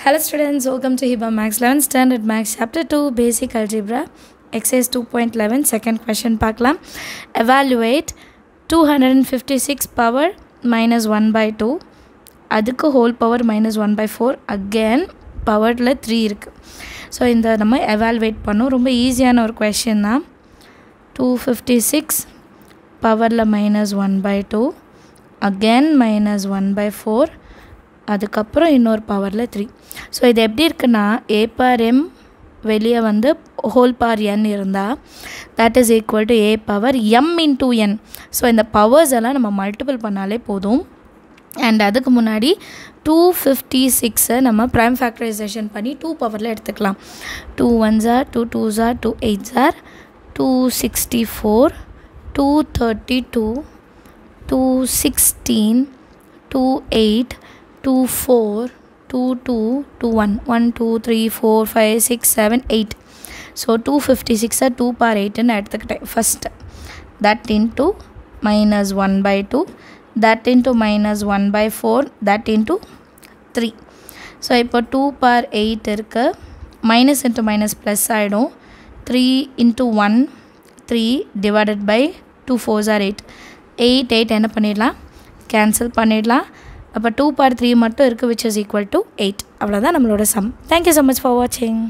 Hello students, welcome to Hiba Max 11 Standard Max Chapter 2 Basic Algebra Exercise 2.11 Second question பார்க்கலாம் Evaluate 256 power minus 1 by 2 அதுக்கு whole power minus 1 by 4 again பவரில் three இருக்குது so இந்த நம்ம evaluate பண்ணோம் ரொம்ப ஈஸியான ஒரு கொஷின் தான் டூ ஃபிஃப்டி சிக்ஸ் பவரில் minus one by two again minus one by four அதுக்கப்புறம் இன்னொரு பவரில் த்ரீ ஸோ இது எப்படி இருக்குன்னா ஏ பார் எம் வெளியே வந்து ஹோல் பார் என் இருந்தால் that is equal to a power m into n so இந்த பவர்ஸ் எல்லாம் நம்ம மல்டிபிள் பண்ணாலே போதும். அண்ட் அதுக்கு முன்னாடி டூ ஃபிஃப்டி சிக்ஸை நம்ம ப்ரைம் ஃபேக்டரைசேஷன் பண்ணி டூ பவரில் எடுத்துக்கலாம். டூ ஒன் ஜார் டூ டூ ஜார் two eight jar two sixty four two thirty two two sixteen two eight two four two two two one one two three four five six seven eight so two fifty சிக்ஸை two power எயிட்டுன்னு எடுத்துக்கிட்டேன். First that into minus one by two that into minus one by four that into three so இப்போ two power eight இருக்குது minus into minus plus ஆகிடும் three into one three divided by two four or eight eight eight என்ன பண்ணிடலாம்? Cancel பண்ணிடலாம். அப்போ two பார் three மட்டும் இருக்குது which is equal to eight அவ்வளோதான் நம்மளோட sum thank you so much for வாட்சிங்